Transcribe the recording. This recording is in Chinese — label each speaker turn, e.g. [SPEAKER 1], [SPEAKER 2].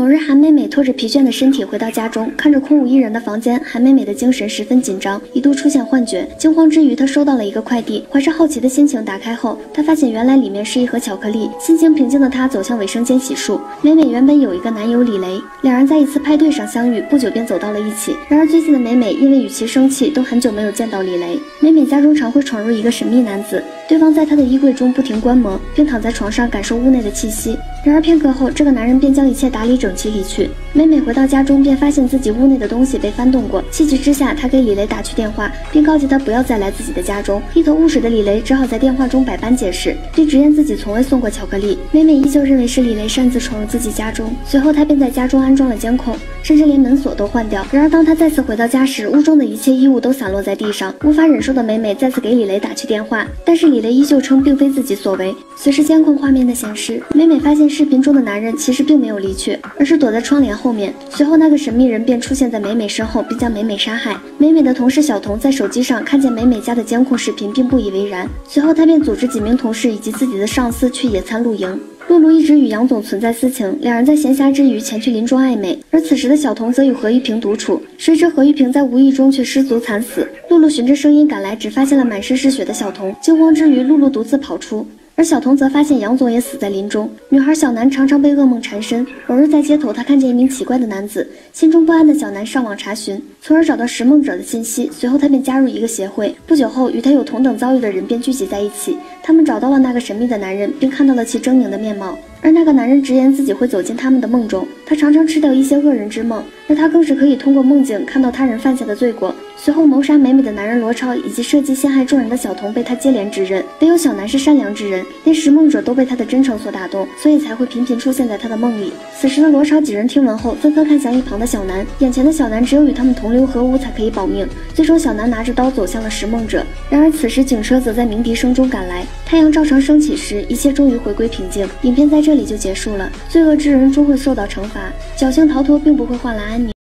[SPEAKER 1] 某日，韩美美拖着疲倦的身体回到家中，看着空无一人的房间，韩美美的精神十分紧张，一度出现幻觉。惊慌之余，她收到了一个快递，怀着好奇的心情打开后，她发现原来里面是一盒巧克力。心情平静的她走向卫生间洗漱。美美原本有一个男友李雷，两人在一次派对上相遇，不久便走到了一起。然而最近的美美因为与其生气，都很久没有见到李雷。美美家中常会闯入一个神秘男子，对方在她的衣柜中不停观摩，并躺在床上感受屋内的气息。然而片刻后，这个男人便将一切打理整齐离去。美美回到家中，便发现自己屋内的东西被翻动过。气急之下，她给李雷打去电话，并告诫他不要再来自己的家中。一头雾水的李雷只好在电话中百般解释，并直言自己从未送过巧克力。美美依旧认为是李雷擅自闯入自己家中。随后，她便在家中安装了监控，甚至连门锁都换掉。然而，当她再次回到家时，屋中的一切衣物都散落在地上。无法忍受的美美再次给李雷打去电话，但是李雷依旧称并非自己所为。随着监控画面的显示，美美发现视频中的男人其实并没有离去，而是躲在窗帘后面。随后，那个神秘人便出现在美美身后，并将美美杀害。美美的同事小童在手机上看见美美家的监控视频，并不以为然。随后，他便组织几名同事以及自己的上司去野餐露营。露露一直与杨总存在私情，两人在闲暇之余前去林中暧昧。而此时的小童则与何玉萍独处，谁知何玉萍在无意中却失足惨死。露露循着声音赶来，只发现了满身是血的小童。惊慌之余，露露独自跑出。而小童则发现杨总也死在林中。女孩小南常常被噩梦缠身。某日在街头，她看见一名奇怪的男子，心中不安的小南上网查询，从而找到拾梦者的信息。随后，她便加入一个协会。不久后，与她有同等遭遇的人便聚集在一起。他们找到了那个神秘的男人，并看到了其狰狞的面貌。而那个男人直言自己会走进他们的梦中，他常常吃掉一些恶人之梦，而他更是可以通过梦境看到他人犯下的罪过。随后谋杀美美的男人罗超，以及设计陷害众人的小童被他接连指认。唯有小南是善良之人，连拾梦者都被他的真诚所打动，所以才会频频出现在他的梦里。此时的罗超几人听闻后，纷纷看向一旁的小南。眼前的小南只有与他们同流合污才可以保命。最终，小南拿着刀走向了拾梦者。然而此时警车则在鸣笛声中赶来。太阳照常升起时，一切终于回归平静。影片在这里就结束了。罪恶之人终会受到惩罚，侥幸逃脱并不会换来安宁。